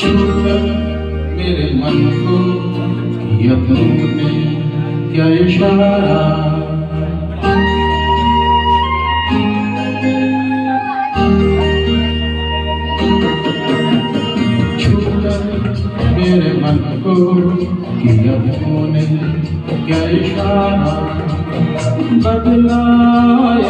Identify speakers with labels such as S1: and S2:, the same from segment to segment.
S1: छूकर मेरे मन को किया तुमने क्या इशारा? मेरे मन को किया तुमने क्या इशारा? बदलाया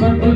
S1: But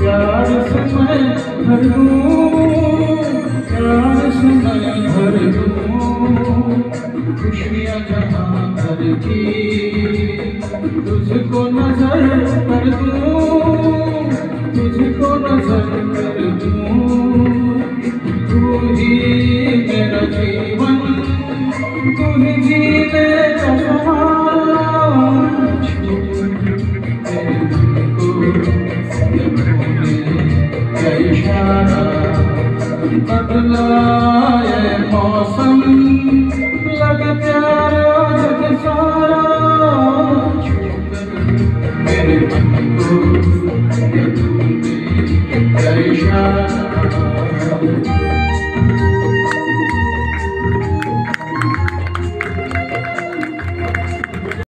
S1: प्यार से मैं भर प्यार से मैं भर खुशियाँ जहाँ तुझको नज़र कर मौसम